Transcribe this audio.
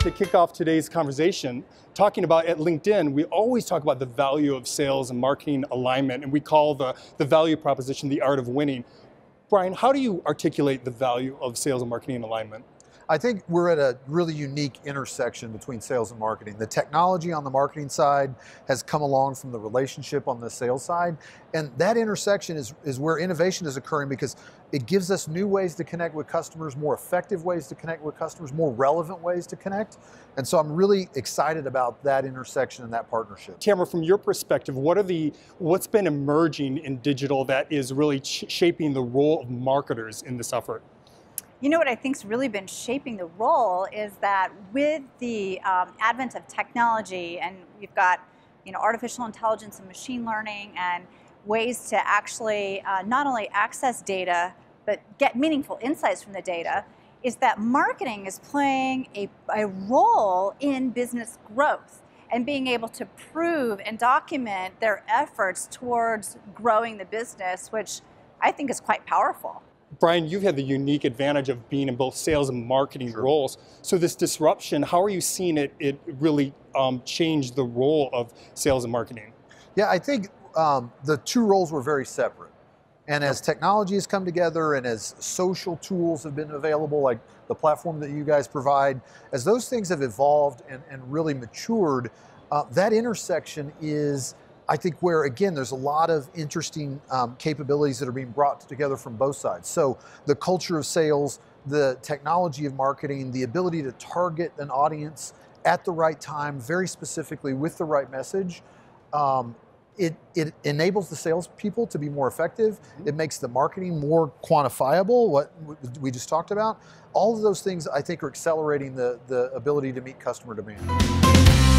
to kick off today's conversation, talking about at LinkedIn, we always talk about the value of sales and marketing alignment, and we call the, the value proposition the art of winning. Brian, how do you articulate the value of sales and marketing alignment? I think we're at a really unique intersection between sales and marketing. The technology on the marketing side has come along from the relationship on the sales side. And that intersection is, is where innovation is occurring because it gives us new ways to connect with customers, more effective ways to connect with customers, more relevant ways to connect. And so I'm really excited about that intersection and that partnership. Tamara, from your perspective, what are the what's been emerging in digital that is really shaping the role of marketers in this effort? You know what I think's really been shaping the role is that with the um, advent of technology, and we've got you know artificial intelligence and machine learning and ways to actually uh, not only access data but get meaningful insights from the data, is that marketing is playing a, a role in business growth and being able to prove and document their efforts towards growing the business, which I think is quite powerful. Brian, you've had the unique advantage of being in both sales and marketing Sure. roles. So this disruption, how are you seeing it? It really um, change the role of sales and marketing. Yeah, I think um, the two roles were very separate. And as technology has come together and as social tools have been available, like the platform that you guys provide, as those things have evolved and, and really matured, uh, that intersection is, I think, where again, there's a lot of interesting um, capabilities that are being brought together from both sides. So the culture of sales, the technology of marketing, the ability to target an audience at the right time, very specifically with the right message. Um, it, it enables the salespeople to be more effective. It makes the marketing more quantifiable, what we just talked about. All of those things I think are accelerating the, the ability to meet customer demand.